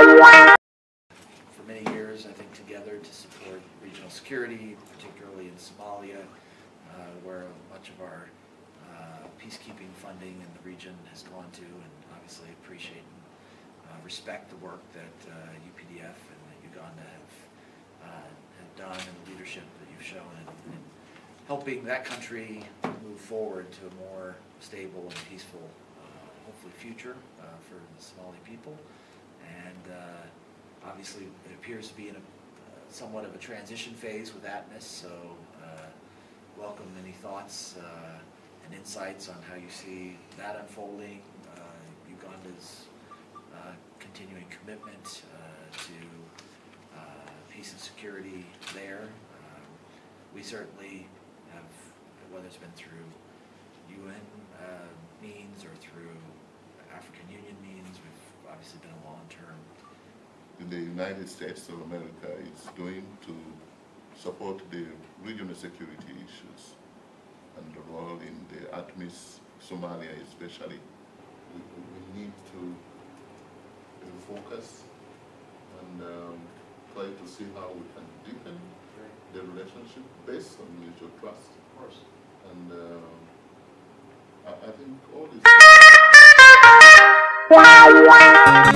for many years, I think, together to support regional security, particularly in Somalia, uh, where much of our uh, peacekeeping funding in the region has gone to, and obviously appreciate and uh, respect the work that uh, UPDF and that Uganda have, uh, have done and the leadership that you've shown in, in helping that country move forward to a more stable and peaceful, uh, hopefully, future uh, for the Somali people. And uh, obviously, it appears to be in a uh, somewhat of a transition phase with ATMIS, so uh, welcome any thoughts uh, and insights on how you see that unfolding, Uganda's continuing commitment to peace and security there. We certainly have, whether it's been through UN uh, means or through African Union means, obviously been a long-term In the United States of America is doing to support the regional security issues and the role in the ATMIS, Somalia especially. We, we need to focus and um, try to see how we can deepen the relationship based on mutual trust. Of course. And uh, I, I think all this. I